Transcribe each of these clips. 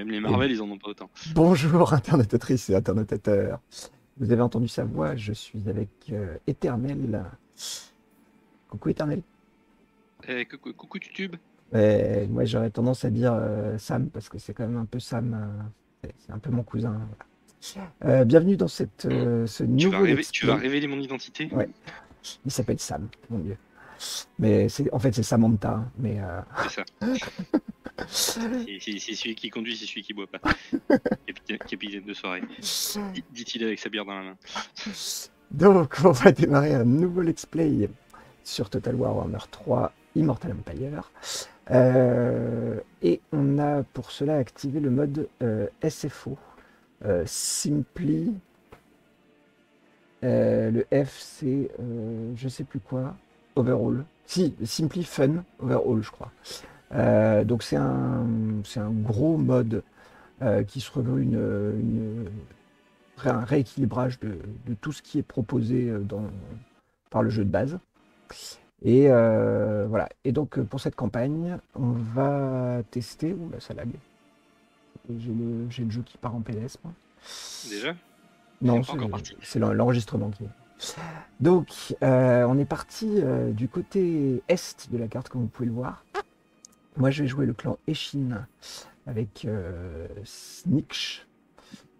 Même les Marvel, ils en ont pas autant. Bonjour, internautatrices et internautateurs. Vous avez entendu sa voix, je suis avec euh, Éternel. Coucou Éternel. Eh, coucou, coucou YouTube. Ouais, moi j'aurais tendance à dire euh, Sam parce que c'est quand même un peu Sam. euh, c'est- un peu mon cousin. voilà. Euh, bienvenue dans cette, ce Tu vas, nouveau. révé- let's tu vas révéler mon identité Ouais. Il s'appelle Sam, mon dieu. Mais en fait c'est Samantha. hein, Mais euh, C'est celui qui conduit, c'est celui qui boit pas. Capitaine, capitaine de soirée. Dit- Dit-il avec sa bière dans la main. Donc, on va démarrer un nouveau let's play sur Total War Warhammer 3 Immortal Empire. Euh, et on a pour cela activé le mode euh, SFO. Euh, Simply. Le F, c'est je sais plus quoi. Overall. Si, Simply Fun Overall, je crois. Euh, donc, c'est un, c'est un gros mode euh, qui se reveut une, une un rééquilibrage de, de tout ce qui est proposé euh, dans, par le jeu de base. Et euh, voilà. Et donc pour cette campagne, on va tester. Ouh là, ça lag. J'ai le, j'ai le jeu qui part en PDS. moi. Déjà? Non, c'est c'est l'en- l'enregistrement qui est. Donc, euh, on est parti euh, du côté est de la carte, comme vous pouvez le voir. Moi, je vais jouer le clan Eshin avec euh, Snitch.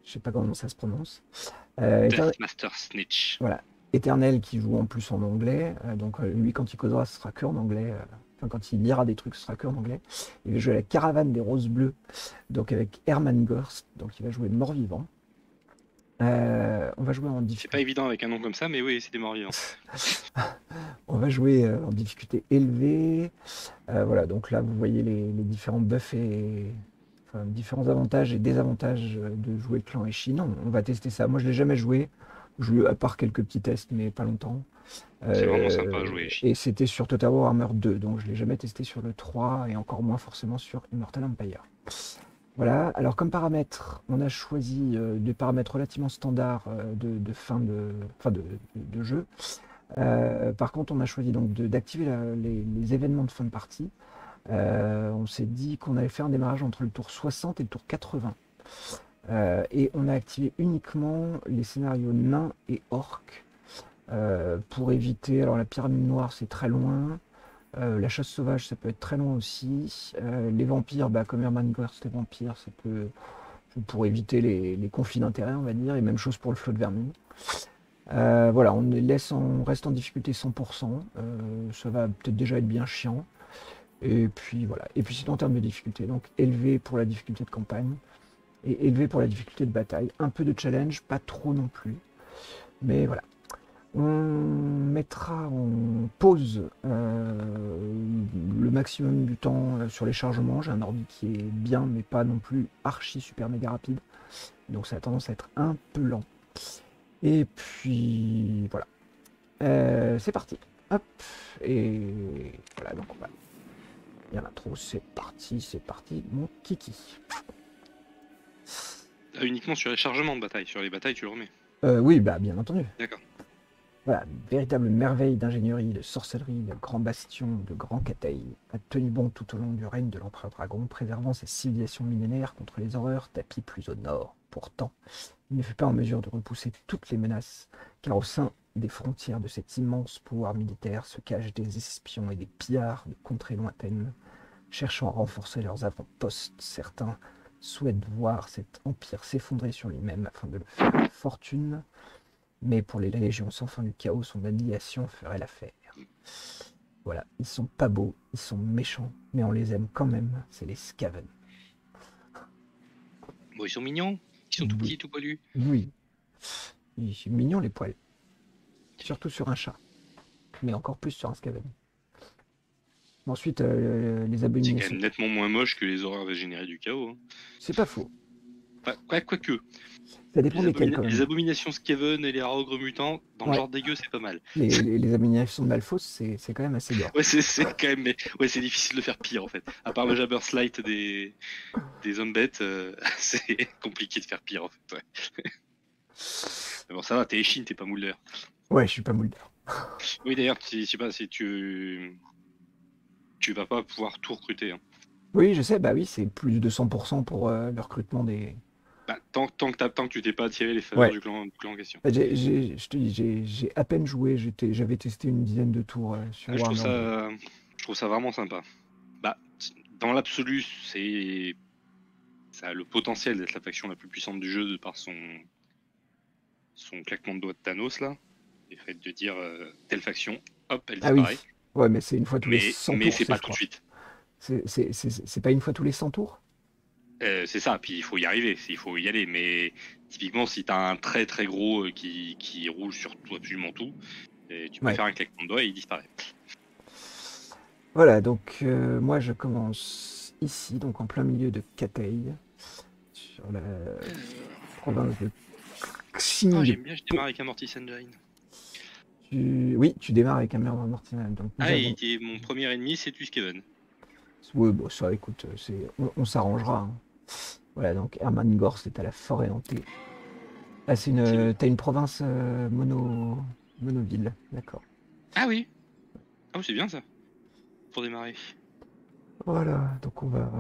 Je sais pas comment ça se prononce. Étant- Deathmaster Snitch. Éternel qui joue en plus en anglais. donc, lui, quand il causera, ce sera que en anglais. Enfin, quand il lira des trucs, ce sera que en anglais. Il va jouer la caravane des roses bleues. Donc, avec Herman Gorst. Donc, il va jouer mort-vivant. Euh, on va jouer en C'est difficulté. pas évident avec un nom comme ça, mais oui, c'est des morts vivants. On va jouer euh, en difficulté élevée. Euh, voilà, donc là, vous voyez les, les différents buffs et enfin, différents avantages et désavantages de jouer le clan Eshin. On, on va tester ça. Moi, je l'ai jamais joué. Je l'ai- à part quelques petits tests, mais pas longtemps. C'est vraiment sympa à jouer. Et c'était sur Total War Warhammer 2, donc je l'ai jamais testé sur le 3 et encore moins forcément sur Immortal Empire. Voilà, alors comme paramètres, on a choisi euh, des paramètres relativement standards euh, de, fin de, jeu. Euh, par contre, on a choisi donc d'activer les, événements de fin de partie. On s'est dit qu'on allait faire un démarrage entre le tour 60 et le tour 80. Euh, et on a activé uniquement les scénarios nains et orques pour éviter. Alors la pyramide noire, c'est très loin. Euh, la chasse sauvage, ça peut être très loin aussi. Euh, les vampires, bah, comme Herman Gorst, les vampires, ça peut. pour éviter les, conflits d'intérêts, on va dire. Et même chose pour le flot de vermine. Euh, voilà, on laisse on reste en difficulté 100%. euh, ça va peut-être déjà être bien chiant. Et puis voilà. Et puis sinon en termes de difficulté, donc élevé pour la difficulté de campagne et élevé pour la difficulté de bataille. Un peu de challenge, pas trop non plus. Mais voilà. On mettra en pause euh, le maximum du temps euh, sur les chargements. J'ai un ordi qui est bien, mais pas non plus archi super méga rapide. Donc ça a tendance à être un peu lent. Et puis voilà. Euh, c'est parti. Hop. Et voilà, donc on va. Il y en a trop, c'est parti, c'est parti, mon kiki. Ah, uniquement sur les chargements de bataille. Sur les batailles, tu le remets. Euh, oui, bah bien entendu. D'accord. Voilà, une véritable merveille d'ingénierie, de sorcellerie, de grand bastion, de grand Cathay, a tenu bon tout au long du règne de l'empereur dragon, préservant sa civilisation millénaire contre les horreurs tapis plus au nord. Pourtant, il ne fut pas en mesure de repousser toutes les menaces, car au sein des frontières de cet immense pouvoir militaire se cachent des espions et des pillards de contrées lointaines, cherchant à renforcer leurs avant-postes. Certains souhaitent voir cet empire s'effondrer sur lui-même afin de le faire fortune mais pour les légions sans fin du chaos, son annihilation ferait l'affaire. Voilà, ils sont pas beaux, ils sont méchants, mais on les aime quand même, c'est les Skaven. Bon, ils sont mignons. Ils sont tout Oui. petits, tout poilus. Oui, ils sont mignons les poils. Surtout sur un chat, mais encore plus sur un Skaven. Ensuite, euh, les C'est quand abominations. même nettement moins moche que les horreurs régénérées du chaos. hein. C'est pas faux. Pas- Quoi, quoique. Ça dépend Les, quand même. les abominations Skaven et les ogres mutants, dans le genre dégueu, c'est pas mal. Les, les- les abominations de Malfos, c'est c'est quand même assez gore. Ouais, c'est c'est quand même. mais- Ouais, c'est difficile de faire pire en fait. À part le Jabber Slight des, des hommes bêtes, euh, c'est compliqué de faire pire en fait. Ouais. Mais bon, ça va, t'es Eshin, t'es pas Mulder. Ouais, je suis pas Mulder. Oui, d'ailleurs, je sais pas si tu. Tu vas pas pouvoir tout recruter. hein. Oui, je sais, bah oui, c'est plus de 100% pour euh, le recrutement des. Bah, tant, tant que t'as- tant que tu t'es pas attiré les faveurs Ouais. du, clan, du clan en question. Bah, je te dis, j'ai à peine joué, j'étais- j'avais testé une dizaine de tours euh, sur Ah, je, trouve ça, je trouve ça vraiment sympa. Bah, dans l'absolu, c'est ça a le potentiel d'être la faction la plus puissante du jeu de par son son claquement de doigts de Thanos là. Et fait de dire euh, telle faction, hop, elle Ah oui, disparaît. ouais, mais c'est une fois tous les mais 100 mais tours, c'est pas tout de suite. C'est c'est- c'est- c'est pas une fois tous les 100 tours? Euh, c'est ça, puis il faut y arriver, il faut y aller. Mais typiquement, si t'as un très très gros euh, qui, qui roule sur tout, absolument tout, et tu peux Ouais. faire un claquement de doigts et il disparaît. Voilà, donc euh, moi je commence ici, donc en plein milieu de Katay, sur la province de Ah, Xing. J'aime bien, je démarre avec un Mortis Engine. Tu- Oui, tu démarres avec un. Donc nous Ah, avons- et, et mon premier ennemi, c'est Tuskaven. Oui, bon, ça, écoute, euh, on s'arrangera. hein. Voilà, donc Hermann Gorst est à la forêt hantée. Ah, c'est une... T'as une province euh, mono... monoville, d'accord. Ah oui Ah oui, c'est bien ça. Pour démarrer. Voilà, donc on va...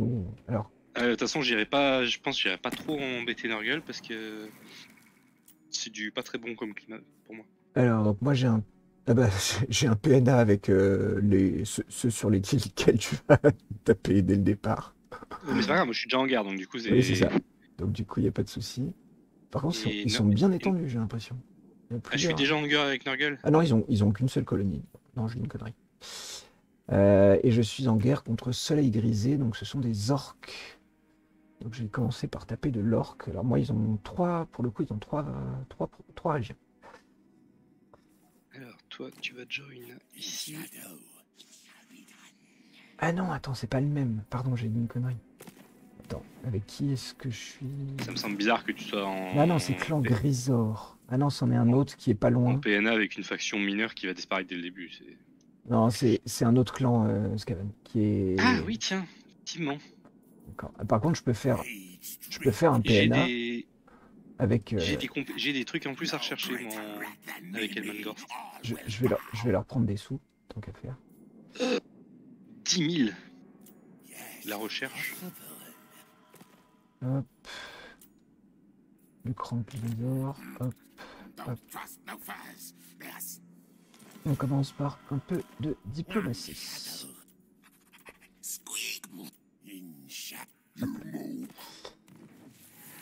euh, Alors, Euh, De toute façon, j'irai pas, je pense que j'irai pas trop embêter Nurgle parce que c'est du pas très bon comme climat pour moi. alors donc moi j'ai un... Ah bah, j'ai un PNA avec euh, les... ceux, ceux sur lesquels tu vas taper dès le départ. Mais c'est pas grave, moi je suis déjà en guerre donc du coup c'est. Oui, c'est ça. Donc du coup, il n'y a pas de souci. Par contre, ils sont, Et ils non- sont bien étendus, j'ai l'impression. Ah, je suis déjà en guerre avec Nurgle? Ah non, ils ont, ils ont qu'une seule colonie. Non, j'ai une connerie. Euh, et je suis en guerre contre Soleil Grisé, donc ce sont des orques. Donc j'ai commencé par taper de l'orque. Alors moi, ils ont trois, pour le coup, ils ont trois, euh, trois, trois régions. Alors toi, tu vas join ici. Ah non, attends, c'est pas le même. Pardon, j'ai dit une connerie. Attends, avec qui est-ce que je suis Ça me semble bizarre que tu sois en. Ah non, c'est Clan Grisor. Ah non, c'en est un autre qui est pas En loin. PNA avec une faction mineure qui va disparaître dès le début. c'est- Non, c'est c'est un autre clan, euh, Skaven, qui est... Ah oui, tiens, effectivement. D'accord. Par contre, je peux faire, je peux faire un PNA des... avec... euh, j'ai des, comp- des trucs en plus à rechercher moi avec Elman Gorst. Je, je vais leur, je vais leur prendre des sous, tant qu'à faire. 10 000 La recherche. Hop. Le cran Grisor. Hop. Hop. On commence par un peu de diplomatie.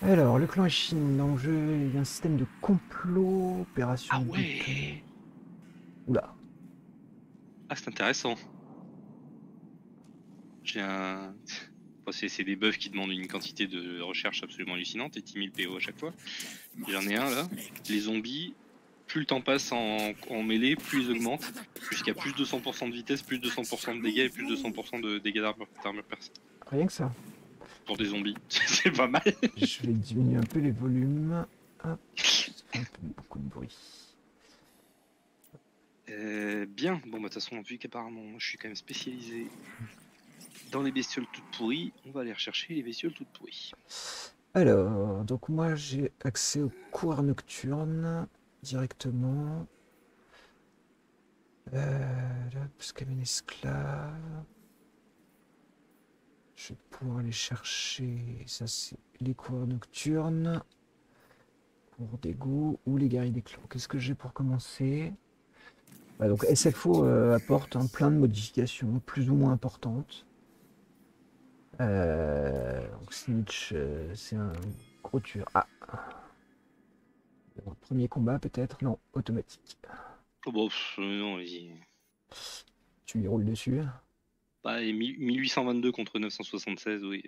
Alors, le clan Chine dans le jeu, il y a un système de complot, opération. Ah ouais Oula. Ah, c'est intéressant. J'ai un. Bon, c'est des buffs qui demandent une quantité de recherche absolument hallucinante et 10 000 PO à chaque fois. J'en ai un là. Les zombies, plus le temps passe en, en mêlée, plus ils augmentent. Jusqu'à plus de 100% de vitesse, plus de 100% de dégâts et plus de 100% de dégâts d'armure percée. Rien que ça. Pour des zombies. c'est pas mal. Je vais diminuer un peu les volumes. Hop. Ça fait un peu beaucoup de bruit. Euh, bien, bon bah de toute façon, vu qu'apparemment je suis quand même spécialisé dans les bestioles toutes pourries, on va aller rechercher les bestioles toutes pourries. Alors, donc moi j'ai accès au cours nocturne directement. Euh, là, Scaven esclave. Je vais pouvoir aller chercher, ça c'est les cours nocturnes. Cours d'égout ou les guerriers des clans. Qu'est-ce que j'ai pour commencer? Bah, Donc SFO euh, apporte un plein de modifications plus ou moins importantes. Euh, donc Snitch, euh, c'est un gros tueur. Ah Premier combat peut-être? Non, automatique. Oh bah pff, euh, non, il... Tu lui roules dessus? bah, et 1000 1822 contre 976, oui.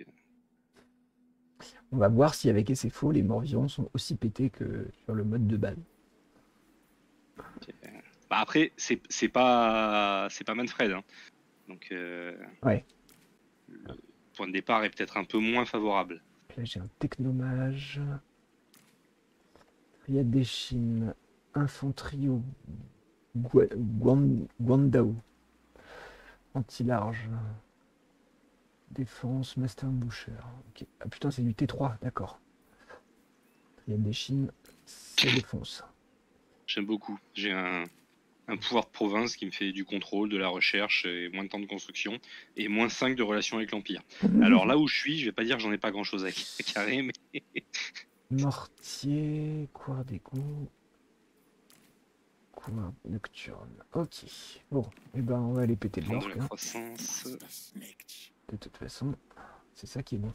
On va voir si avec SFO les morts vivants sont aussi pétés que sur le mode de balle. Bah après, c'est c'est pas c'est pas Manfred, hein. donc euh, Ouais. le point de départ est peut-être un peu moins favorable. Là j'ai un technomage. Triade des Chines. Infanterie au Gua- Guan- Guandao. Anti-large. Défense, Master Boucher. Ok. Ah putain, c'est du T3, d'accord. Triade des Chines, ça défonce. J'aime beaucoup. J'ai un un pouvoir de province qui me fait du contrôle, de la recherche et moins de temps de construction et moins 5 de relation avec l'Empire. Alors là où je suis, je vais pas dire que j'en ai pas grand chose à carrer, mais. Mortier, quoi d'égout. Quoi nocturne. Ok. Bon, et eh ben on va aller péter de. De la hein. croissance. De toute façon, c'est ça qui est bon.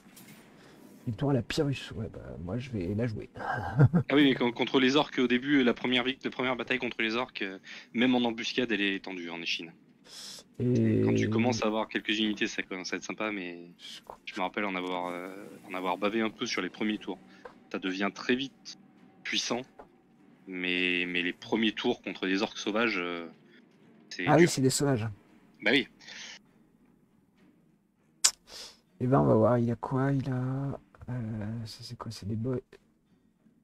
Victoire à la Pyrrhus, ouais, bah moi je vais la jouer. ah oui, mais contre les orques, au début, la première, la première bataille contre les orques, euh, même en embuscade, elle est tendue en échine. Et... Quand tu commences à avoir quelques unités, ça commence à être sympa, mais je me rappelle en avoir, euh, en avoir bavé un peu sur les premiers tours. Ça devient très vite puissant, mais, mais les premiers tours contre des orques sauvages, euh, c'est. Ah oui, c'est des sauvages. Bah oui. Et eh ben on va voir, il a quoi? Il a euh, ça c'est quoi? C'est des boys.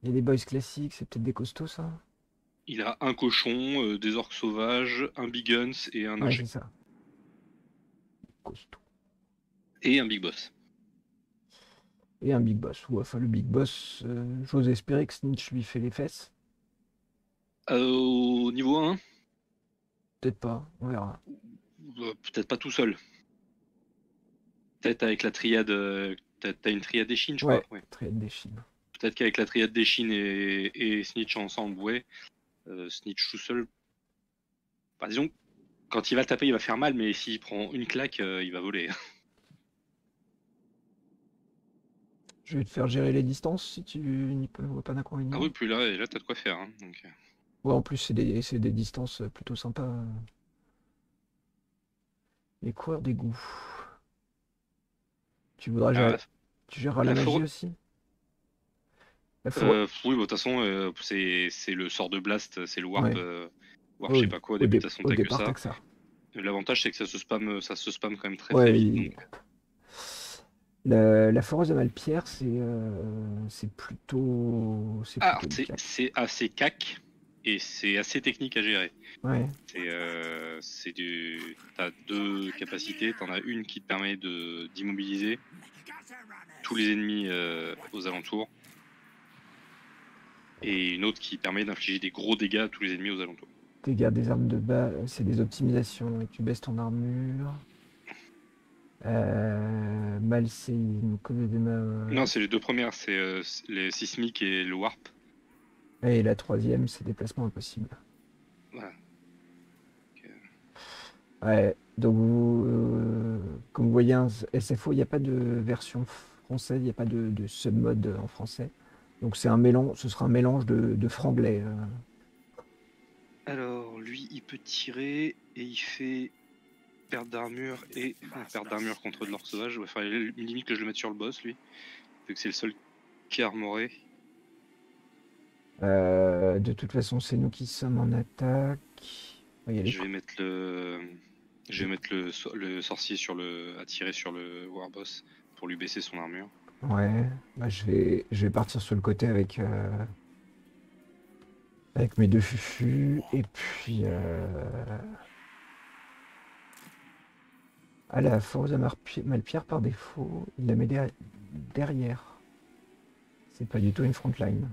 Il y a des boys classiques, c'est peut-être des costauds ça? Il a un cochon, euh, des orques sauvages, un big guns et un ouais, ça. Costaud. Et un big boss. Et un big boss. Ou enfin le big boss, euh, j'ose espérer que Snitch lui fait les fesses. au niveau 1 Peut-être pas, on verra. Peut-être pas tout seul. Peut-être avec la triade T'as une triade des Chines, je crois. Ouais, triade des Chines. Peut-être qu'avec la triade des Chines et, Snitch ensemble, ouais. Euh, Snitch tout seul. Bah, disons, quand il va taper, il va faire mal, mais s'il prend une claque, euh, il va voler. Je vais te faire gérer les distances si tu n'y vois pas d'inconvénient. Ah oui, puis là, là t'as de quoi faire. Hein, donc... Euh. Ouais, en plus, c'est des, des, distances plutôt sympas. Les coureurs d'égout. Tu voudras gérer, ah, tu géreras la, magie aussi? Euh, Oui, de toute façon, euh, c'est le sort de blast, c'est le warp, euh, warp je sais pas quoi, des mutations telles que ça. L'avantage, c'est que ça se, spam, ça se spam quand même très, très vite. La, la foreuse de Malpierre, c'est plutôt. C'est ah, assez cac et c'est assez technique à gérer. Ouais. C'est du. T'as deux capacités. T'en as une qui te permet d'immobiliser tous les ennemis euh, aux alentours. Et une autre qui permet d'infliger des gros dégâts à tous les ennemis aux alentours. Dégâts des armes de bas, c'est des optimisations et tu baisses ton armure. Euh, mal c'est Non, c'est les deux premières, c'est euh, les sismiques et le warp. Et la troisième, c'est déplacement impossible. Voilà. Ouais, donc vous, comme vous voyez, SFO, il n'y a pas de version française, il n'y a pas de, de submode en français. Donc c'est un mélange, ce sera un mélange de, franglais. Euh. Alors, lui, il peut tirer et il fait perte d'armure et perte d'armure contre de l'orque sauvage. Enfin, limite que je le mette sur le boss, lui, vu que c'est le seul qui est armoré. Euh, de toute façon, c'est nous qui sommes en attaque. je vais mettre le, je vais mettre le, le, sorcier sur le, à tirer sur le warboss pour lui baisser son armure. Ouais, bah je vais, je vais partir sur le côté avec, euh, avec mes deux fufus et puis euh, à la force de Malpierre par défaut, il la met derrière. C'est pas du tout une frontline.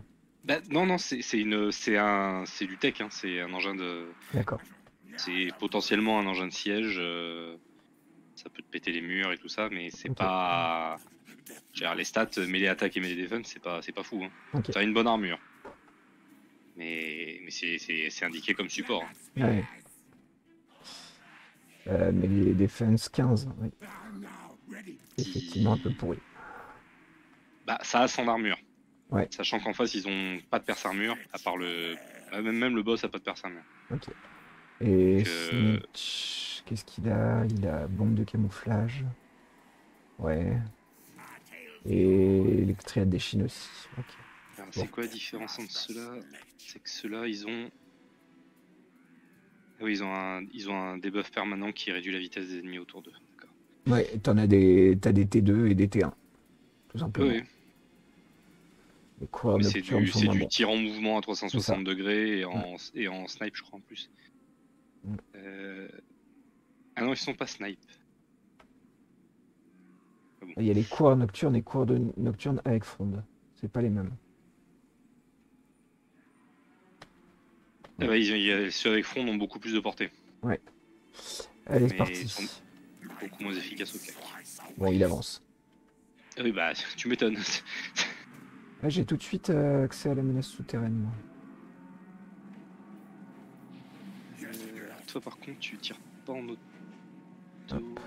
Bah, non, non, c'est une, c'est un, c'est du tech, hein, c'est un engin de. D'accord. C'est potentiellement un engin de siège. Euh, ça peut te péter les murs et tout ça, mais c'est pas. les stats, mêlée attaque et mêlée défense, c'est pas, c'est pas fou. Hein. Ça a une bonne armure. Mais, mais c'est indiqué comme support. Hein. Ouais. Euh, mêlée défense 15, oui. Effectivement un peu pourri. Bah, ça a son armure. Ouais. Sachant qu'en face, ils ont pas de perce armure, à part le. Euh, même, même le boss a pas de perce armure. Ok. Et euh, qu'est-ce qu'il a? Il a bombe de camouflage. Ouais. Et l'électriade des Chines aussi. C'est quoi la différence entre ceux-là? C'est que ceux-là, ils ont. Oui, ils ont un, ils ont un debuff permanent qui réduit la vitesse des ennemis autour d'eux. Ouais, t'en as des, t'as des T2 et des T1, tout simplement. Oui. C'est du, du tir en mouvement à 360 degrés et en, et en snipe, je crois, en plus. Euh, ah non, ils sont pas snipe. Il y a les cours nocturnes et cours de nocturne avec fronde. C'est pas les mêmes. Ah bah, ils- ils- ceux avec front ont beaucoup plus de portée. Allez, Mais c'est parti. ils sont- Beaucoup moins efficaces au cac. Bon, il avance. Ah oui, bah, tu m'étonnes. Ah, J'ai tout de suite euh, accès à la menace souterraine. moi. Toi, par contre, tu tires pas en auto. Hop.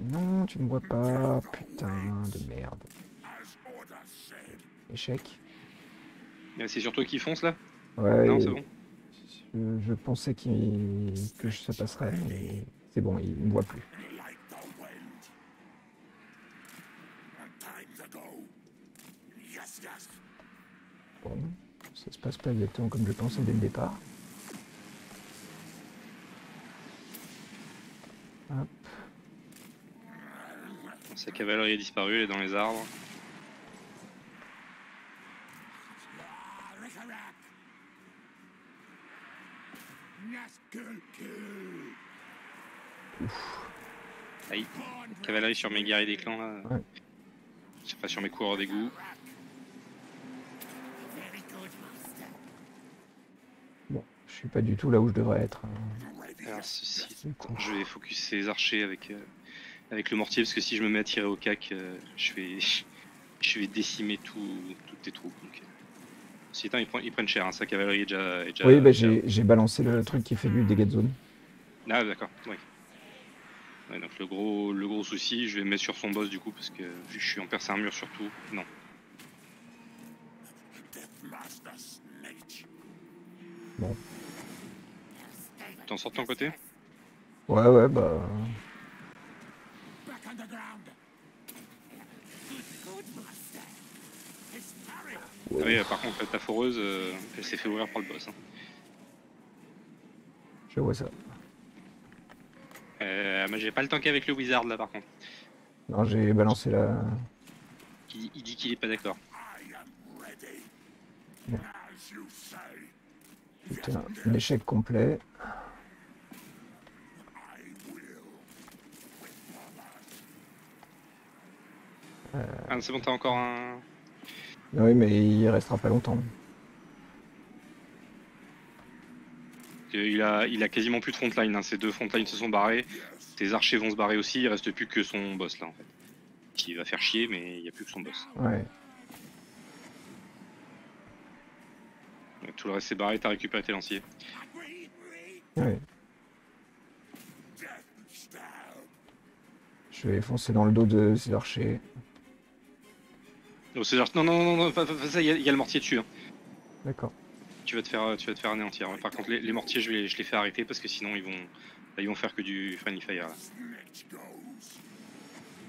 Non, tu me vois pas. Putain de merde. Échec. C'est sur toi qui fonce là? Ouais, Non, c'est bon. je, je pensais que ça passerait, mais c'est bon, il me voit plus. Bon, ça se passe pas exactement comme je pensais dès le départ. Hop. Sa cavalerie a disparu, elle est dans les arbres. Aïe. Cavalerie sur mes guerriers des clans là. Ouais. Enfin, sur mes coureurs d'égout. Bon, je suis pas du tout là où je devrais être. Alors, ceci, je vais focus ces archers avec, euh, avec le mortier parce que si je me mets à tirer au cac, euh, je vais, je vais décimer tout, toutes tes troupes. Donc, euh. Si, attends, ils, prennent, ils prennent cher, hein, sa cavalerie est déjà. est déjà- Oui, bah, j'ai j'ai balancé le truc qui fait du dégât de zone. Ah d'accord, oui. Ouais, donc le gros, le gros souci, je vais me mettre sur son boss du coup parce que je suis en perce armure surtout. Non. Bon. T'en sors de ton côté Ouais, ouais, bah. Ah Oui, par contre ta foreuse, euh, elle s'est fait ouvrir par le boss. hein. Je vois ça. Euh, moi j'ai pas le tanké avec le wizard là par contre. Non, j'ai balancé la. Il, il dit qu'il est pas d'accord. Putain, un échec complet. Ah c'est bon, t'as encore un. Oui, mais il restera pas longtemps. Il a, il a quasiment plus de frontline. Hein. Ces deux frontlines se sont barrés. Tes archers vont se barrer aussi. Il reste plus que son boss là en fait. Qui va faire chier, mais il n'y a plus que son boss. Ouais. Donc, tout le reste s'est barré. T'as récupéré tes lanciers. ouais. Je vais foncer dans le dos de ces archers. Oh, c'est genre- Non, non, non, non, pas- pas- pas ça, il y, a- il y a le mortier dessus. hein. D'accord. Tu vas te faire, tu vas te faire anéantir. Ouais, Par contre, les, les mortiers, je, vais, je les fais arrêter parce que sinon ils vont, là, ils vont faire que du friendly fire. là.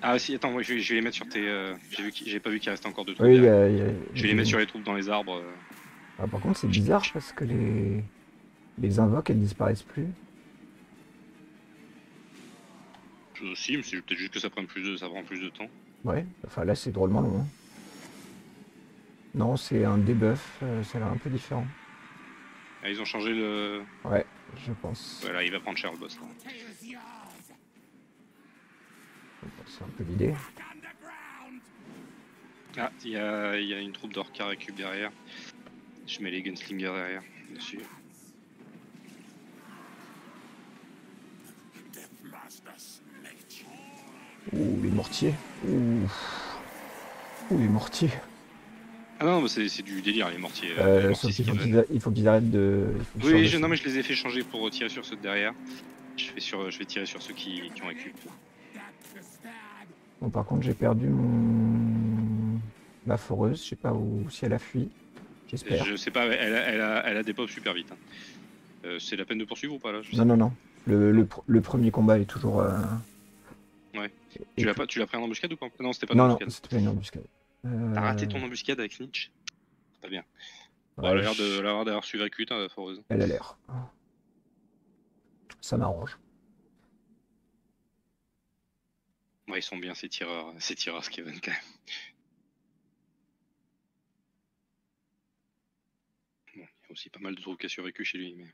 Ah si, attends, ouais, je, vais, je vais les mettre sur tes. euh, j'ai vu, qu'il- j'ai pas vu qu'il restait encore deux troupes. Oui, y a- y a- Je vais les mettre sur les troupes dans les arbres. euh. Ah, par contre, c'est bizarre parce que les les invoques elles disparaissent plus. Je aussi, mais c'est peut-être juste que ça prend plus de, ça prend plus de temps. Ouais. Enfin là, c'est drôlement long. hein. Non, c'est un debuff. euh, ça a l'air un peu différent. Ah, ils ont changé le. Ouais, je pense. Voilà, il va prendre cher le boss. C'est un peu l'idée. Ah, il y a, il y a une troupe d'or qui récup derrière. Je mets les gunslingers derrière, dessus. Ouh, les mortiers. Ouh. Ouh, les mortiers. Ah non, mais c'est du délire les mortiers. euh, Euh, les mortiers, faut qu'ils il faut qu'ils arrêtent de. Oui, je, non, mais je les ai fait changer pour tirer sur ceux de derrière. Je vais, sur, je vais tirer sur ceux qui, qui ont récup. Bon, par contre, j'ai perdu mon. Ma foreuse. Je sais pas où si elle a fui. J'espère. Je sais pas, elle, a- elle, a, elle a des pop super vite. hein. Euh, c'est la peine de poursuivre ou pas là je Non, non, non. Le, le, pr- le premier combat est toujours. euh, Ouais. et- Tu l'as pas, tu l'as pris en embuscade ou pas? Non, c'était pas Non, non, c'était pas une embuscade. Euh, T'as raté ton embuscade avec Snitch Pas bien. Ouais, elle a l'air de- d'avoir su récup, hein, la foreuse. Elle a l'air. Ça m'arrange. Ouais, ils sont bien ces tireurs, ces tireurs Skaven quand même. Bon, il y a aussi pas mal de troupes qui a survécu chez lui, mais.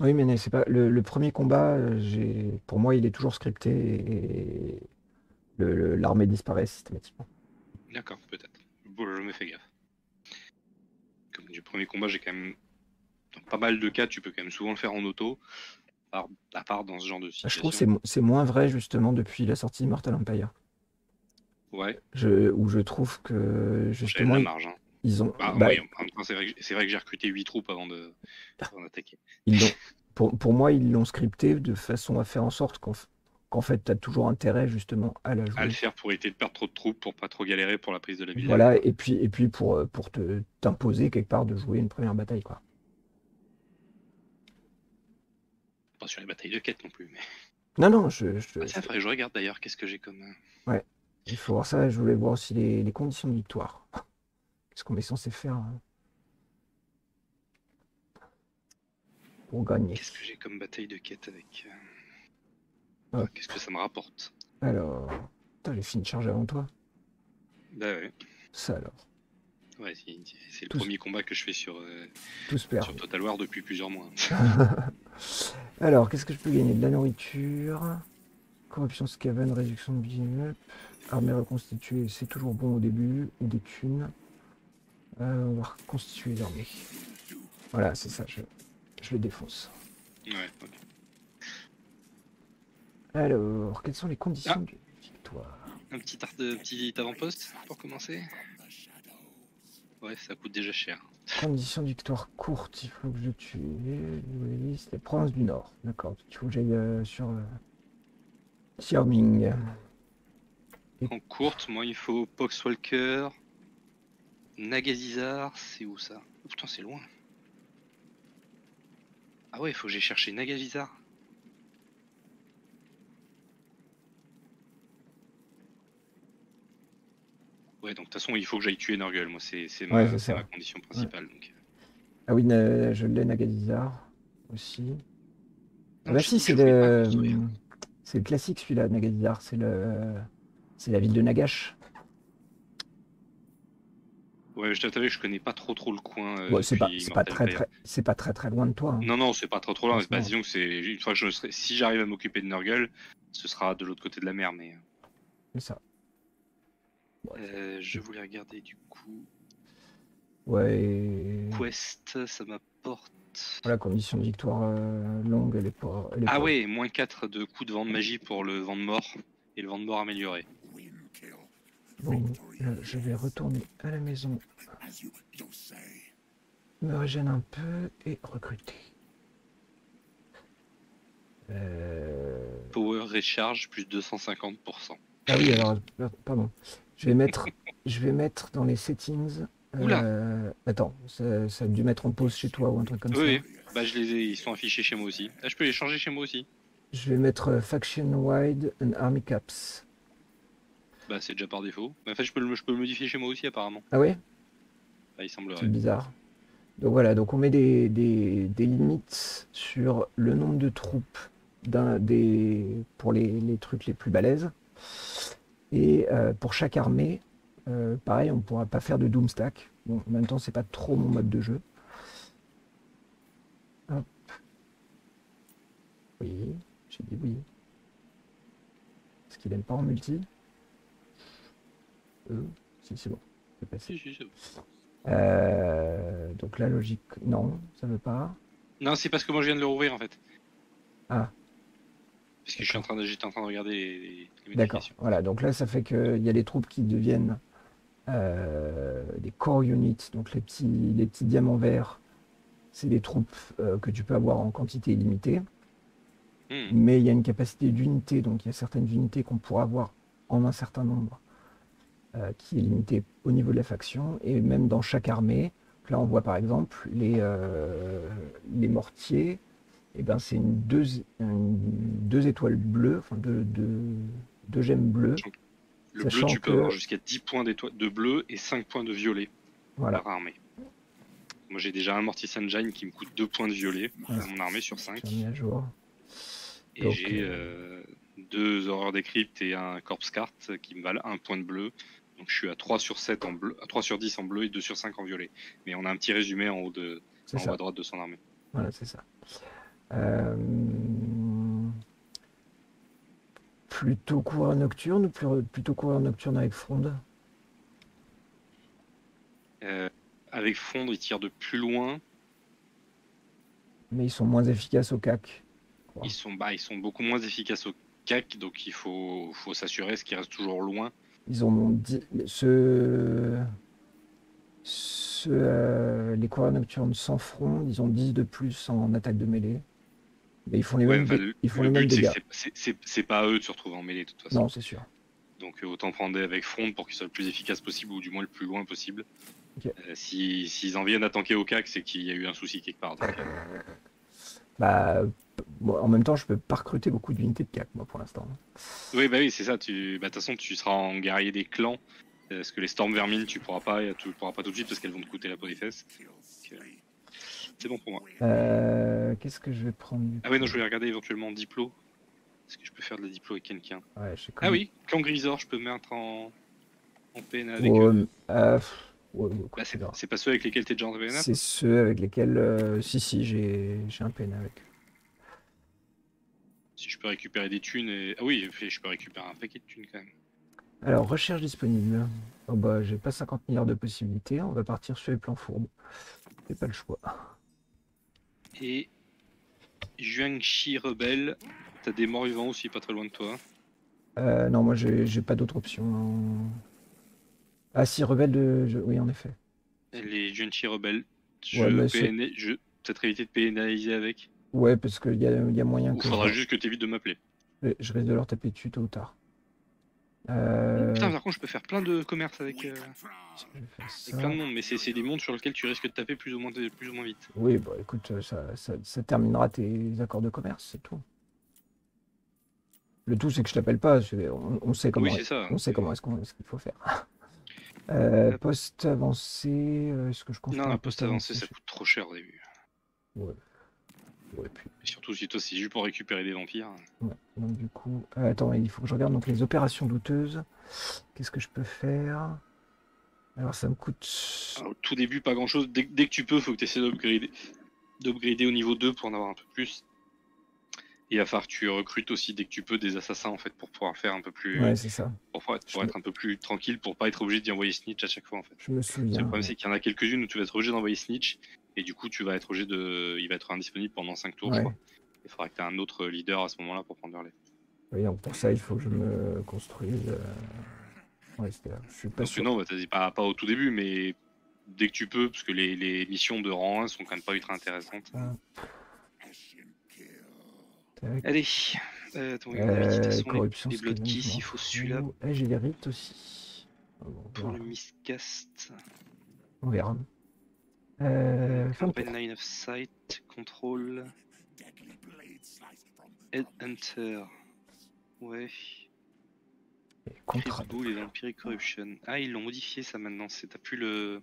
Oui, mais c'est pas le, le premier combat. euh, pour moi, il est toujours scripté et l'armée disparaît systématiquement. D'accord, peut-être. Bon, je me fais gaffe. Comme du premier combat, j'ai quand même. Dans pas mal de cas, tu peux quand même souvent le faire en auto. À part, dans ce genre de Bah, Je situation. trouve que c'est mo- c'est moins vrai justement depuis la sortie de Mortal Empire. Ouais, Je, où je trouve que de justement la marge. hein. ils ont, Bah, bah, oui, c'est vrai que, j'ai recruté 8 troupes avant de avant d'attaquer. l'ont, pour, pour moi ils l'ont scripté de façon à faire en sorte qu'en f- qu'en fait tu as toujours intérêt justement à la À jouer. le faire pour éviter de perdre trop de troupes, pour pas trop galérer pour la prise de la ville. Voilà, et puis, et puis pour, euh, pour te t'imposer quelque part de jouer une première bataille quoi. Pas sur les batailles de quête non plus. Mais... Non, non, je, je- Ah, tiens, faudrait que je regarde d'ailleurs qu'est-ce que j'ai comme. euh, il faut voir ça. Je voulais voir aussi les, les conditions de victoire. Qu'est-ce qu'on est censé faire hein, pour gagner? Qu'est-ce que j'ai comme bataille de quête avec. Euh, Ah. Qu'est-ce que ça me rapporte? Alors, putain, j'ai fini de charger avant toi. Bah ouais. Ça alors, Ouais, c'est le Tous- premier combat que je fais sur, euh, sur Total War depuis plusieurs mois. Alors, qu'est-ce que je peux gagner? De la nourriture, corruption scaven, réduction de bill-up, armée reconstituée, c'est toujours bon au début, des thunes. Euh, on va reconstituer les armées. Voilà, c'est ça, je, je le défonce. ouais, ok. Alors, quelles sont les conditions Ah. de victoire? Un petit, art- de- petit avant-poste pour commencer Ouais, ça coûte déjà cher. Conditions de victoire courte, il faut que je tue les les provinces du Nord. D'accord, il faut que j'aille euh, sur euh, Xiaoming. En courte, moi il faut Poxwalker, Nagazizar, c'est où ça? Oh, Putain, c'est loin. Ah ouais, il faut que j'aille chercher Nagazizar. Ouais, donc de toute façon, il faut que j'aille tuer Nurgle, moi, c'est ma, Ouais, ma condition principale. Donc. Ah oui, na- je l'ai Nagadizar aussi. Ah bah si, c'est le, le classique celui-là, Nagadizar. C'est le, c'est la ville de Nagash. Ouais, je t'avais, je connais pas trop trop le coin. euh, c'est pas, très très, c'est pas très très loin de toi. hein. Non, non, c'est pas trop trop loin. Bah, disons que c'est une fois que je serai, si j'arrive à m'occuper de Nurgle, ce sera de l'autre côté de la mer. Mais C'est ça. Euh, je voulais regarder du coup. Ouais. et- Quest, ça m'apporte. Voilà, condition de victoire euh, longue, elle est pas. elle est Ah pas- ouais, moins 4 de coups de vent de magie pour le vent de mort et le vent de mort amélioré. Bon, là, je vais retourner à la maison, me régène un peu et recruter. Euh, Power recharge plus 250%. Ah oui, alors, pardon. Je vais mettre, je vais mettre dans les settings. Oula. euh, Attends, ça, ça a dû mettre en pause chez toi ou un truc comme Oui, ça. oui. Bah, je les ai, ils sont affichés chez moi aussi. Ah, je peux les changer chez moi aussi. Je vais mettre euh, Faction Wide and Army Caps. Bah, c'est déjà par défaut. Mais en fait, je peux, le, je peux le modifier chez moi aussi, apparemment. Ah ouais? Bah, il semblerait. C'est bizarre. Donc voilà, donc on met des, des- des limites sur le nombre de troupes des, pour les, les trucs les plus balèzes. Et euh, pour chaque armée, euh, pareil, on ne pourra pas faire de Doomstack. Bon, en même temps, c'est pas trop mon mode de jeu. Hop. Oui, j'ai dit oui. Est-ce qu'il aime pas en multi euh, Si, c'est bon. C'est passé. Si, si, c'est bon. Euh, donc la logique, non, ça veut pas. Non, c'est parce que moi je viens de le rouvrir en fait. Ah. Parce que je suis en train de, j'étais en train de regarder les, les- D'accord. Voilà, donc là, ça fait qu'il y a des troupes qui deviennent euh, des core units, donc les petits, les petits diamants verts. C'est des troupes euh, que tu peux avoir en quantité illimitée, Hmm. mais il y a une capacité d'unité, donc il y a certaines unités qu'on pourra avoir en un certain nombre, euh, qui est limitée au niveau de la faction, et même dans chaque armée. Là, on voit par exemple les, les mortiers, et ben, c'est une deux, une- deux étoiles bleues, enfin deux, deux, deux gemmes bleues. Le bleu, tu peux que- avoir jusqu'à 10 points de bleu et 5 points de violet Voilà. par armée. Moi j'ai déjà un Mortis Engine qui me coûte 2 points de violet dans mon armée sur 5. J'ai mis à jour. Et j'ai euh, euh, deux horreurs des cryptes et un corpse cart qui me valent un point de bleu. Donc je suis à 3 sur 7 en bleu, à 3 sur 10 en bleu et 2 sur 5 en violet. Mais on a un petit résumé en haut, de, en haut à droite de son armée. Voilà, c'est ça. Euh, Plutôt coureur nocturne ou plutôt coureur nocturne avec fronde? Euh, avec fondre, ils tirent de plus loin. Mais ils sont moins efficaces au CAC. Ils sont, bah, ils sont beaucoup moins efficaces au CAC, donc il faut, faut s'assurer ce qui reste toujours loin. Ils ont dit ce, ce euh, les coureurs nocturnes sans front, ils ont 10 de plus en attaque de mêlée. Mais ils font les Ouais, mêmes, le- ils font le les mêmes but, dégâts. c'est- pas à eux de se retrouver en mêlée de toute façon. Non, c'est sûr. Donc euh, autant prendre avec front pour qu'ils soient le plus efficace possible ou du moins le plus loin possible. Ok. Euh, si- S'ils en viennent à tanker au CAC, c'est qu'il y a eu un souci quelque part. Donc, euh, Bah, bon, en même temps, je peux pas recruter beaucoup d'unités de CAC, moi, pour l'instant. Oui, bah oui, c'est ça. Tu... bah, De toute façon, tu seras en guerrier des clans. Parce que les Storm Vermine, tu pourras pas, tu pourras pas tout de suite parce qu'elles vont te coûter la peau des fesses. Donc, euh, C'est bon pour moi. Euh, Qu'est-ce que je vais prendre du Ah ouais, coup non, je voulais regarder éventuellement Diplo. Est-ce que je peux faire de la Diplo avec quelqu'un Ouais, je sais Ah oui, Clan Grisor, je peux mettre en, en PNA avec Ouais, eux. euh, ouais, ouais, Bah, c'est c'est pas ceux avec lesquels t'es déjà en PNA C'est ceux avec lesquels, euh, si, si, j'ai un PN avec. Si je peux récupérer des thunes et... Ah oui, je peux récupérer un paquet de thunes quand même. Alors, recherche disponible. Oh bah, j'ai pas 50 milliards de possibilités. On va partir sur les plans fourbes. J'ai pas le choix. Et Juangxi Rebelle, t'as des morts vivants aussi pas très loin de toi. Euh, non, moi, j'ai pas d'autre option. Ah, si, rebelle de. je- Oui, en effet. Les Juangxi Rebelles, je Ouais, PNA, je peut-être éviter de pénaliser avec. Ouais, parce qu'il y a, il y a moyen que. faudra juste que t'évites de m'appeler. je- Je risque de leur taper dessus tôt ou tard. Euh, Putain, par contre, je peux faire plein de commerce avec, euh, avec plein de monde, mais c'est des mondes sur lesquels tu risques de taper plus ou moins, plus ou moins vite. Oui, bah écoute, ça, ça, ça terminera tes accords de commerce, c'est tout. Le tout, c'est que je t'appelle pas. On, on sait comment, oui, c'est ça. on sait comment est-ce qu'il faut faire. Euh, poste avancé, euh, est-ce que je construis Non, un poste avancé, ça coûte trop cher au début. Ouais. Ouais, puis, Et surtout si toi c'est juste pour récupérer des vampires. ouais. Donc du coup, euh, attends, il faut que je regarde donc les opérations douteuses. Qu'est-ce que je peux faire? Alors ça me coûte. Alors, au tout début, pas grand chose. Dès, dès que tu peux, faut que tu essaies d'upgrader, d'upgrader au niveau 2 pour en avoir un peu plus. Va falloir que tu recrutes aussi dès que tu peux des assassins en fait pour pouvoir faire un peu plus. Ouais, c'est ça. pour, pouvoir être, pour un peu plus tranquille, pour pas être obligé d'y envoyer Snitch à chaque fois en fait. Je me souviens. Le problème ouais. c'est qu'il y en a quelques-unes où tu vas être obligé d'envoyer Snitch et du coup tu vas être obligé de. Il va être indisponible pendant 5 tours je Ouais. crois. Il faudra que tu aies un autre leader à ce moment-là pour prendre le relais. Oui, donc pour ça, il faut que je me construise. euh, Ouais, c'est Je suis pas Parce que sûr. non, bah, t'as- pas, pas au tout début, mais dès que tu peux, parce que les, les missions de rang 1 sont quand même pas ultra intéressantes. Tac. Allez, euh, attends, Euh, dit, corruption, les, Blood m'en il faut celui-là. Eh, j'ai les rites aussi. Bon, pour le miscast. On verra. Euh, tour. Line of Sight, Control, Headhunter. Ouais. Et contrat. Bull et Vampiric Corruption. Ah, ils l'ont modifié ça maintenant. C'est t'as plus le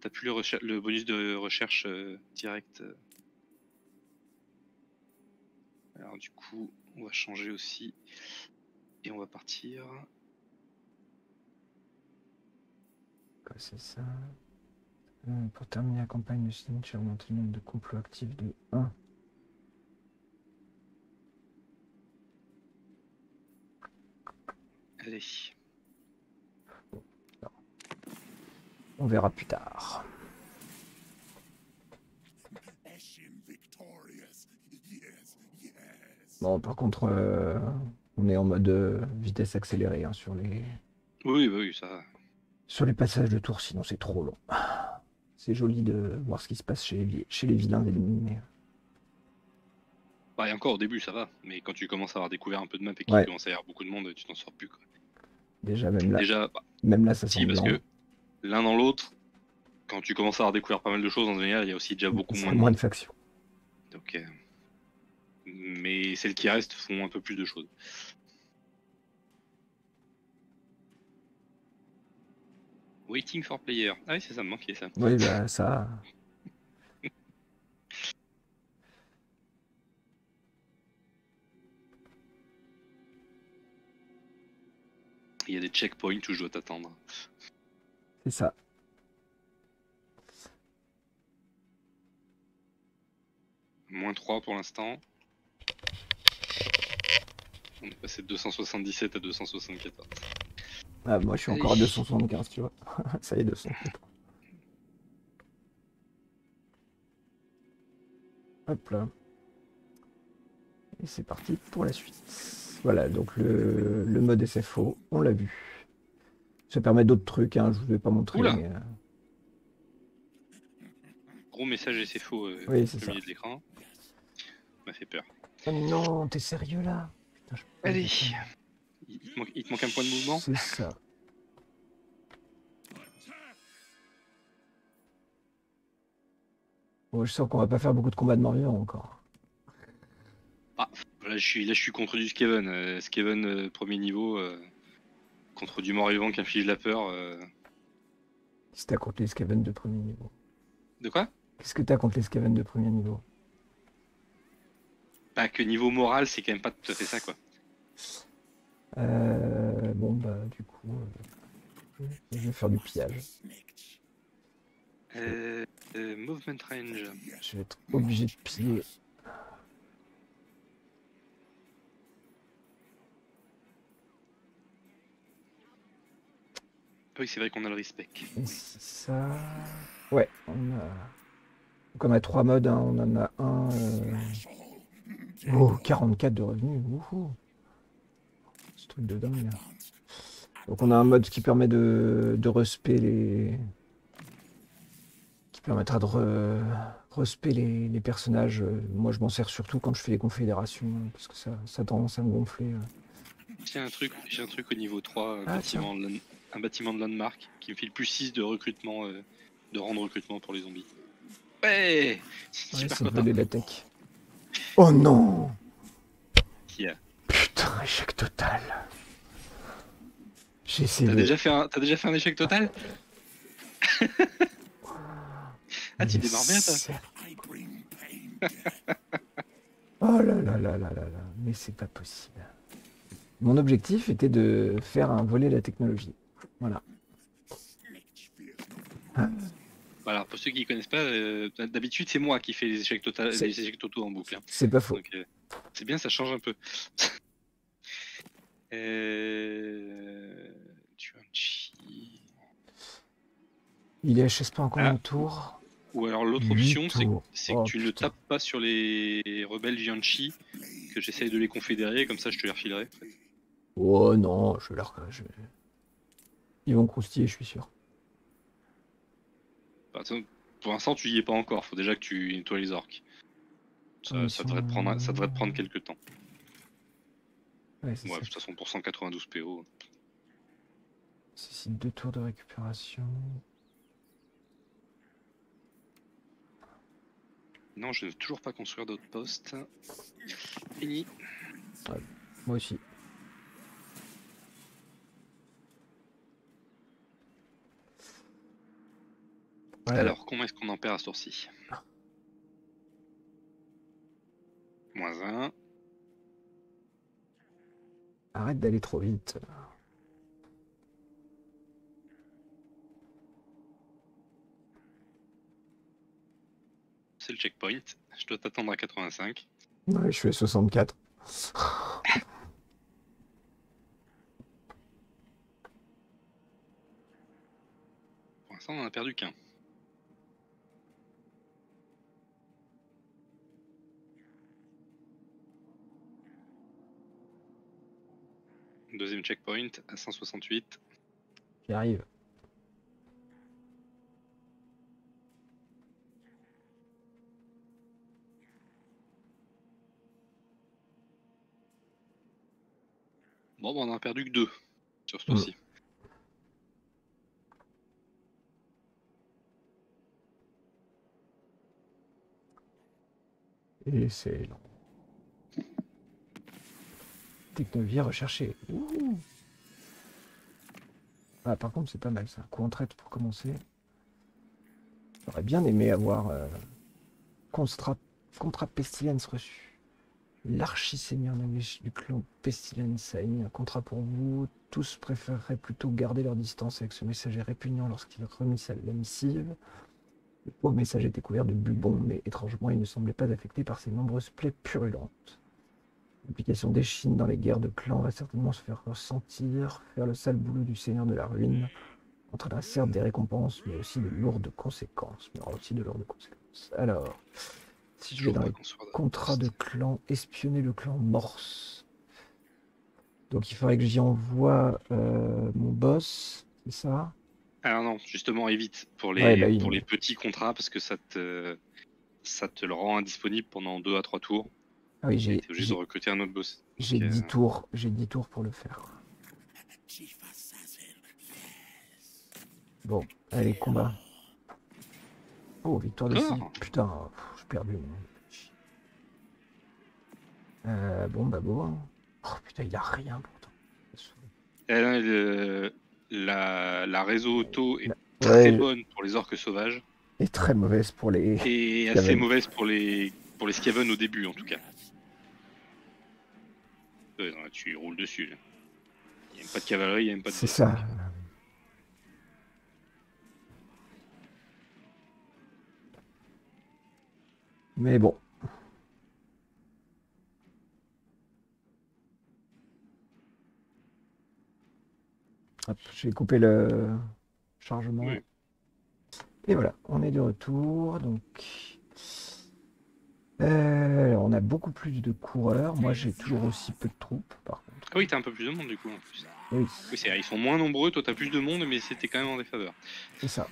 t'as plus le, bonus de recherche euh, direct. Alors du coup, on va changer aussi et on va partir. Quoi, c'est ça? Euh, Pour terminer la campagne de Snitch, augmenter le nombre de couples actifs de 1. Allez. On verra plus tard. Bon, par contre, euh, on est en mode euh, vitesse accélérée hein, sur les Oui, oui, ça. sur les passages de tour, sinon c'est trop long. C'est joli de voir ce qui se passe chez les, vi- chez les vilains ennemis, mais Bah, et encore au début, ça va. Mais quand tu commences à avoir découvert un peu de map et qu'il Ouais. commence à y avoir beaucoup de monde, tu t'en sors plus. Quoi. déjà même là, Déjà, bah, même là, ça si, parce blanc. que l'un dans l'autre, quand tu commences à avoir découvert pas mal de choses en général, il y a aussi déjà beaucoup moins de moins de factions. Donc, euh, Mais celles qui restent font un peu plus de choses. Waiting for player. Ah oui, c'est ça, me manquait ça. Oui, bah ça. Il y a des checkpoints où je dois t'attendre. C'est ça. Moins 3 pour l'instant. On est passé de 277 à 274. Ah, moi, je suis encore à 275, tu vois. Ça y est, 200. Hop là. Et c'est parti pour la suite. Voilà, donc le, le mode SFO, on l'a vu. Ça permet d'autres trucs, hein, je ne vous ai pas montré. Mais. Euh. Gros message SFO euh, oui, au milieu de l'écran. Ça m'a fait peur. Oh non, t'es sérieux là? Allez il, te manque, il te manque un point de mouvement C'est ça. Bon, je sens qu'on va pas faire beaucoup de combats de mort-vivant encore. Là je, suis, là, je suis contre du Skaven. Euh, Skaven, euh, premier niveau, euh, contre du mort-vivant qui inflige la peur. euh. Qu'est-ce que t'as contre les Skaven de premier niveau De quoi? Qu'est-ce que t'as contre les Skaven de premier niveau? Bah, que niveau moral, c'est quand même pas tout à fait ça, quoi. Euh, Bon, bah, du coup, euh, je vais faire du pillage. Euh, euh, movement range. Je vais être obligé de piller. Oui, c'est vrai qu'on a le respect. Ça. Ouais, on a. Donc on a trois modes, hein. on en a un. Oh, 44 de revenus. Wouhou. Ce truc de dingue. là. Donc on a un mode qui permet de, de respect les. qui permettra de re... respect les, les personnages. Moi je m'en sers surtout quand je fais les confédérations, parce que ça, ça a tendance à me gonfler. euh. J'ai un truc, j'ai un truc au niveau 3, un, Ah, bâtiment, de un bâtiment de landmark qui me file plus 6 de recrutement, euh, de rang de recrutement pour les zombies. Ouais, Ouais, Super content. la tech. Oh non Qui a Putain, échec total. J'ai essayé T'as déjà fait un, t'as déjà fait un échec total Ah, tu Mais démarres bien, toi. oh là là là là là là, mais c'est pas possible. Mon objectif était de faire un volet de la technologie. Voilà. Voilà, pour ceux qui connaissent pas, euh, d'habitude c'est moi qui fais les échecs, total, C'est- les échecs totaux en boucle. hein. C'est pas faux. Euh, c'est bien, ça change un peu. euh... Il est HS pas encore Ah. un tour. Ou alors l'autre option, c'est Oh, que tu ne putain. tapes pas sur les rebelles Jianchi, que j'essaye de les confédérer, comme ça je te les refilerai. Oh non, je vais leur... je- Ils vont croustiller, je suis sûr. Façon, pour l'instant, tu y es pas encore. Faut déjà que tu nettoies les orques. Ça, devrait te prendre, ça devrait te prendre quelques temps. Ouais, Ouais, de toute façon, pour 192 PO. Nécessite deux tours de récupération. Non, je ne veux toujours pas construire d'autres postes. Fini. Moi aussi. Ouais, Alors, comment est-ce qu'on en perd à sourcil Ah. Moins 1. Arrête d'aller trop vite. C'est le checkpoint. Je dois t'attendre à 85. Ouais, je suis à 64. Pour l'instant, on en a perdu qu'un. Deuxième checkpoint à 168. J'y arrive. Bon, bah, on en a perdu que deux sur ce Mm. tour-ci. Et c'est long. Technologie recherchée. Ouh. Ah, par contre, c'est pas mal ça. Coup en traite pour commencer. J'aurais bien aimé avoir euh, contrat, contrat Pestilence reçu. L'archi-seigneur du clan Pestilence a émis un contrat pour vous. Tous préféreraient plutôt garder leur distance avec ce messager répugnant lorsqu'il remit sa missive. Le pauvre messager était couvert de bubons, mais étrangement, il ne semblait pas affecté par ces nombreuses plaies purulentes. L'application d'Echine dans les guerres de clans va certainement se faire ressentir, faire le sale boulot du seigneur de la ruine, entraînera certes des récompenses, mais aussi de lourdes conséquences. Mais aussi de lourdes conséquences. Alors, Si je vais dans les contrats de clan, espionner le clan Morse. Donc il faudrait que j'y envoie euh, mon boss, c'est ça? Alors non, justement, évite pour les, bah pour les petits contrats parce que ça te, ça te le rend indisponible pendant 2 à 3 tours. Ah oui, j'ai t'es obligé de recruter un autre boss. j'ai Donc, 10 euh, tours, j'ai 10 tours pour le faire. Bon, allez, combat. Oh, victoire de Sylvie. Putain, j'ai perdu. Euh, bon, bah bon. Oh putain, il a rien pourtant. elle le- la, la réseau auto est Ouais, très bonne pour les orques sauvages Et très mauvaise pour les. et assez mauvaise pour les, pour les Skaven au début en tout cas. Non, tu roules dessus. là. Il n'y a même pas de cavalerie, il n'y a même pas de. C'est ça. Mais bon. Vais couper le chargement. Oui. Et voilà, on est de retour. Donc, Euh, on a beaucoup plus de coureurs. Moi, j'ai toujours aussi peu de troupes, par contre. Ah oui, t'as un peu plus de monde du coup en plus. Oui, Oui, c'est ils sont moins nombreux, toi t'as plus de monde, mais c'était quand même en défaveur. c'est ça.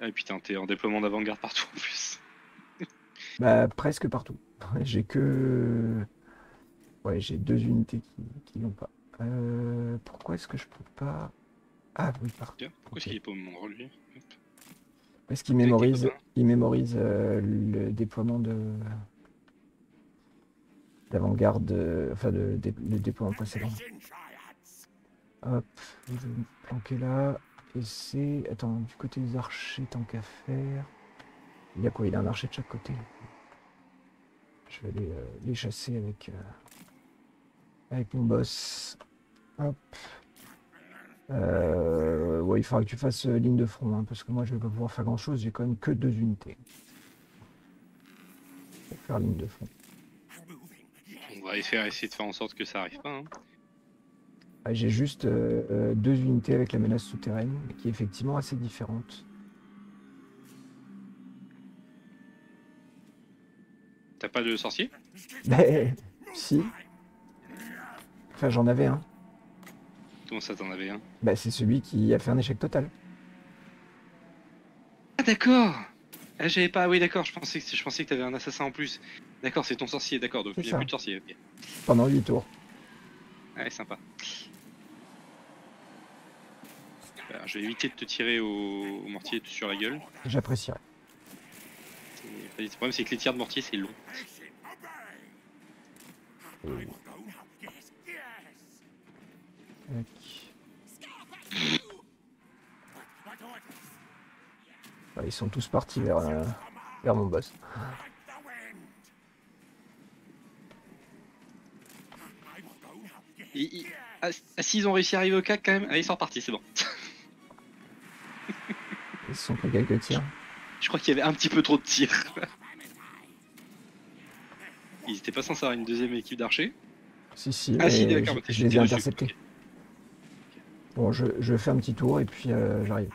Ah et putain, t'es en déploiement d'avant-garde partout en plus. Bah, presque partout. J'ai que. Ouais, j'ai deux unités qui, qui l'ont pas. Euh, pourquoi est-ce que je peux pas? Ah oui, par Tiens, pourquoi est-ce qu'il est pas au endroit lui Hop. Parce qu'il mémorise, il mémorise euh, le déploiement de. D'avant-garde, euh, enfin de, le déploiement précédent. Hop, je vais me planquer là. Et c'est. Attends, du côté des archers, tant qu'à faire. Il y a quoi? Il y a un archer de chaque côté. Je vais les, euh, les chasser avec. euh, avec mon boss. Hop. Euh, ouais, il faudra que tu fasses euh, ligne de front, hein, parce que moi je vais pas pouvoir faire grand chose, j'ai quand même que deux unités. Pour faire ligne de front. On va essayer, essayer de faire en sorte que ça arrive pas. Hein. Ah, j'ai juste euh, euh, deux unités avec la menace souterraine, qui est effectivement assez différente. T'as pas de sorcier? Mais si. Enfin j'en avais un. Comment ça t'en avais un? Bah, c'est celui qui a fait un échec total. Ah d'accord ah, J'avais pas, oui d'accord, je pensais, que, je pensais que t'avais un assassin en plus. D'accord, c'est ton sorcier, d'accord, donc il n'y a plus de sorcier. Pendant 8 tours. Ouais, sympa. Alors, je vais éviter de te tirer au, au mortier sur la gueule. J'apprécierais. Le problème c'est que les tirs de mortier c'est long. Ah, ils sont tous partis vers, euh, vers mon boss. Et- et- ah, ah, s'ils ont réussi à arriver au CAC quand même, allez ils sont repartis, c'est bon. Ils sont pris quelques tirs. Je crois qu'il y avait un petit peu trop de tirs. Ils étaient pas censés avoir une deuxième équipe d'archers Si, si, Ah si, d'accord, je, je les ai interceptés. Bon, je, je fais un petit tour et puis euh, j'arrive.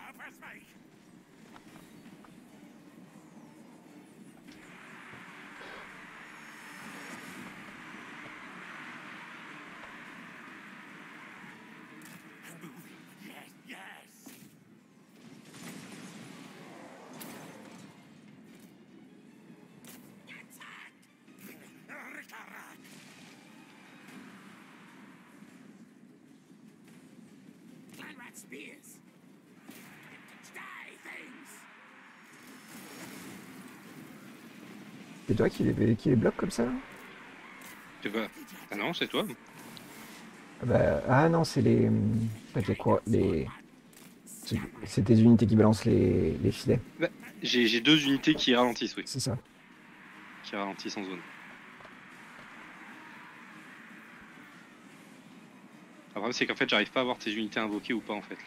C'est toi qui les, qui les bloque comme ça là C'est quoi Ah non, c'est toi ah, bah, ah non, c'est les. hum, pas les quoi Les. c'est- C'est tes unités qui balancent les, les filets. J'ai j'ai deux unités qui ralentissent, oui. C'est ça. Qui ralentissent en zone. Le problème c'est qu'en fait j'arrive pas à voir tes unités invoquées ou pas en fait.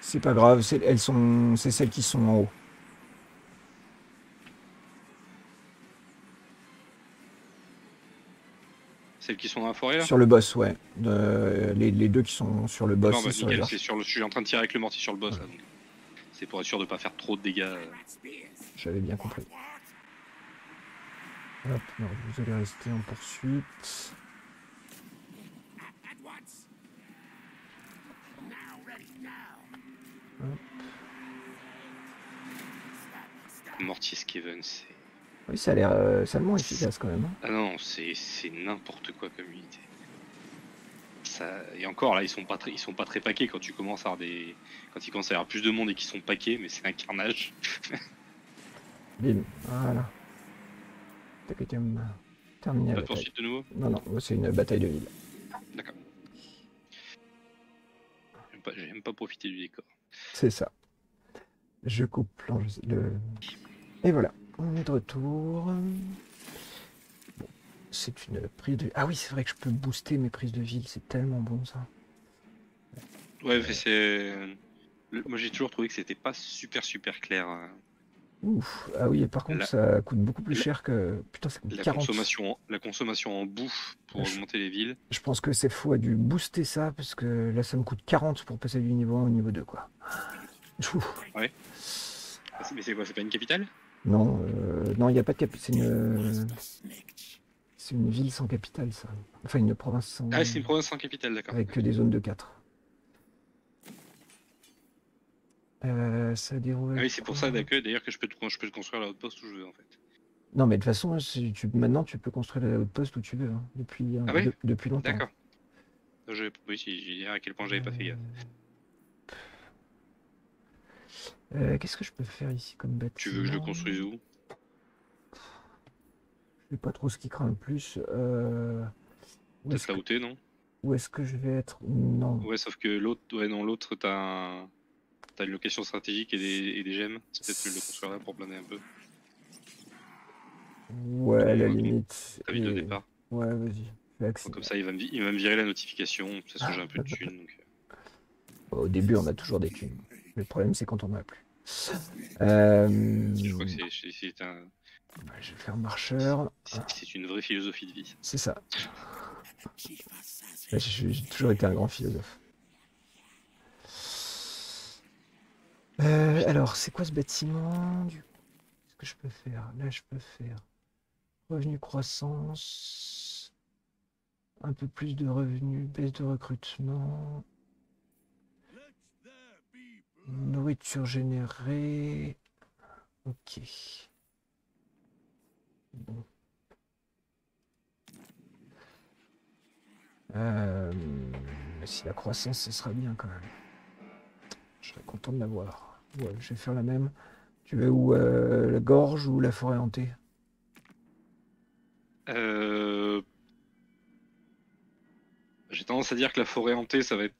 C'est pas grave, c'est- elles sont. C'est celles qui sont en haut. Celles qui sont dans la forêt là? Sur le boss, ouais. De- les, les deux qui sont sur le boss, Non, bah, sur nickel, sur le... je suis en train de tirer avec le mortier sur le boss là. donc C'est pour être sûr de pas faire trop de dégâts. euh. J'avais bien compris. Hop, vous allez rester en poursuite. Hop. Mortier Skeven, c'est. Oui, ça a l'air euh, salement efficace quand même. hein. Ah non, c'est c'est n'importe quoi comme unité. Ça... Et encore là, ils sont pas très, ils sont pas très paquets quand tu commences à avoir des, quand il commence à y avoir plus de monde et qu'ils sont paquets, mais c'est un carnage. Bim, voilà. Tac, tac, tac, Terminé la Pas de bataille. poursuite de nouveau? Non, non, c'est une bataille de ville. D'accord. J'aime pas, j'aime pas profiter du décor. C'est ça. Je coupe le... Et voilà, on est de retour. C'est une prise de... Ah oui, c'est vrai que je peux booster mes prises de ville, c'est tellement bon ça. Ouais, c'est. Moi, j'ai toujours trouvé que c'était pas super super clair. Ouf, ah oui, et par contre, La- ça coûte beaucoup plus cher que... Putain, ça coûte La 40. consommation, en- la consommation en bouffe pour Ouais, je- augmenter les villes. Je pense que c'est fou a dû booster ça, parce que là, ça me coûte 40 pour passer du niveau 1 au niveau 2, quoi. Ouf. Ah, c'est- Mais c'est quoi C'est pas une capitale? Non, euh, non, il n'y a pas de capitale. C'est une... C'est une ville sans capitale, ça. Enfin, une province sans... Ah, c'est une province sans capitale, d'accord. avec que des zones de 4. Euh, ça déroule. Ah oui, c'est pour ça d'accord, d'ailleurs que je peux, te, je peux te construire la haute poste où je veux en fait. Non, mais de toute façon, tu, maintenant, tu peux construire la haute poste où tu veux, hein, depuis, euh, Ah de- depuis longtemps. D'accord. Je, oui, j'ai à quel point j'avais pas fait gaffe. Euh, Qu'est-ce que je peux faire ici comme bâtiment? Tu veux que je le construise où? Je sais pas trop ce qui craint le plus. Euh... Que, non? où est-ce que je vais être? Non. Ouais, sauf que l'autre, ouais, non, l'autre, t'as un... t'as une location stratégique et des, et des gemmes. C'est peut-être mieux de le construire là pour planer un peu. Ouais, à la limite. T'as vite de départ. Ouais, vas-y. Comme ça, il va me, vi- il va me virer la notification. Toute façon, j'ai un peu de thunes. Donc... euh. Bon, au début, on a toujours des thunes. Le problème, c'est quand on en a plus. Euh... Je crois que c'est- c'est un- Je vais faire marcheur. c'est- une vraie philosophie de vie. C'est ça. J'ai toujours été un grand philosophe. Euh, alors, c'est quoi ce bâtiment du... Qu'est-ce que je peux faire? Là, je peux faire revenu croissance, un peu plus de revenus, baisse de recrutement, nourriture générée. Ok. Euh, si la croissance, ce sera bien quand même. Je serais content de l'avoir. Ouais, je vais faire la même. Tu veux où euh, la gorge ou la forêt hantée? Euh... J'ai tendance à dire que la forêt hantée, ça va être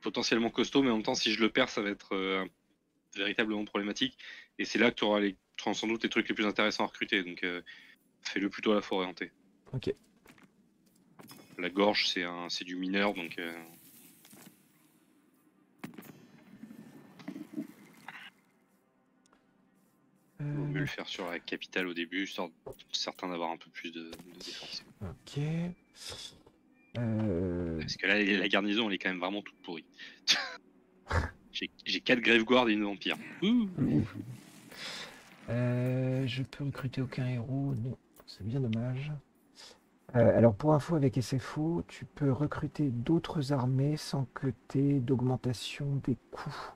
potentiellement costaud, mais en même temps, si je le perds, ça va être euh, véritablement problématique. Et c'est là que tu auras, les... tu auras sans doute les trucs les plus intéressants à recruter. Donc, euh, fais-le plutôt à la forêt hantée. Ok. La gorge, c'est un... c'est du mineur, donc. Euh, le faire sur la capitale au début, histoire certain d'avoir un peu plus de, de défense. ok. Euh, Parce que là, la garnison, elle est quand même vraiment toute pourrie. J'ai j'ai quatre grève guards et une vampire. Ouh. Euh, je peux recruter aucun héros. Non, c'est bien dommage. Euh, alors pour info avec SFO, tu peux recruter d'autres armées sans que tu aies d'augmentation des coûts.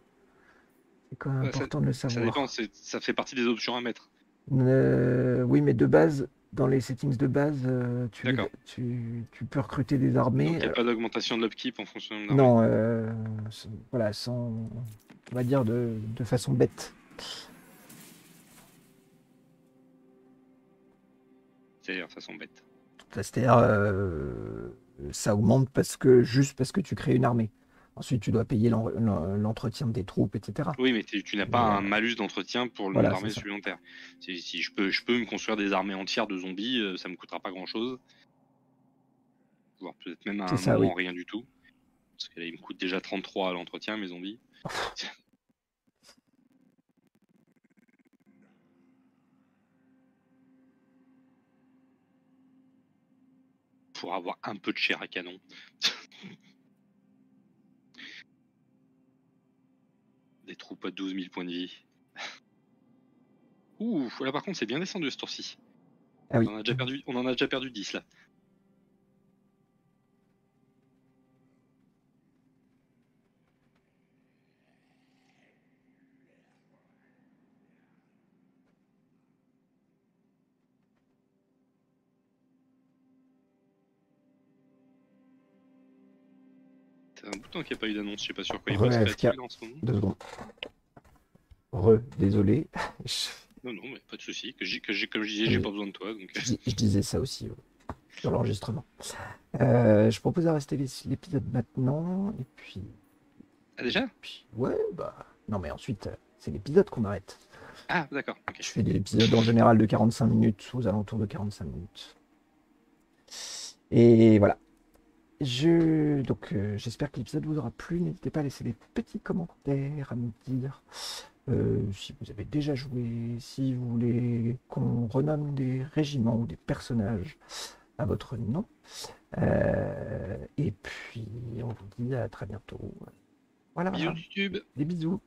C'est quand même ça- important de le Ça savoir. dépend, c'est- ça fait partie des options à mettre. Euh, oui, mais de base, dans les settings de base, euh, tu, D'accord. tu, tu peux recruter des Donc armées. il n'y a alors- pas d'augmentation de l'upkeep en fonction de non, euh, voilà, sans, on va dire de, de façon bête. C'est-à-dire, façon bête. C'est-à-dire, euh, ça augmente parce que juste parce que tu crées une armée. Ensuite, tu dois payer l'en- l'en- l'entretien de tes troupes, etc. Oui, mais tu n'as pas un malus d'entretien pour le Voilà, nombre d'armées c'est ça. supplémentaires. Si, si je, peux, je peux me construire des armées entières de zombies, euh, ça me coûtera pas grand-chose. Voire peut-être même à un ça, moment rien du tout. Parce que là, il me coûte déjà 33 à l'entretien, mes zombies. Pour avoir un peu de chair à canon. Des troupes à 12 000 points de vie. Ouh, là par contre c'est bien descendu ce tour-ci. Ah oui. On, en a déjà perdu, on en a déjà perdu 10 là. C'est un bout de temps qu'il n'y a pas eu d'annonce, je sais pas sur quoi il là, en ce moment. Deux secondes. Re, désolé. Non, non, mais pas de souci. Que j'ai, que comme je disais, j'ai pas besoin de toi. Donc... je je disais ça aussi euh, sur l'enregistrement. Euh, je propose d'arrêter les- l'épisode maintenant. Et puis, Ah, déjà? puis, ouais, bah. Non, mais ensuite, euh, c'est l'épisode qu'on arrête. Ah, d'accord. ok. Je fais des épisodes en général de 45 minutes, aux alentours de 45 minutes. Et voilà. Je... Donc, euh, j'espère que l'épisode vous aura plu. N'hésitez pas à laisser des petits commentaires, à me dire euh, si vous avez déjà joué, si vous voulez qu'on renomme des régiments ou des personnages à votre nom. Euh, et puis, on vous dit à très bientôt. Voilà, Bisous YouTube. des bisous.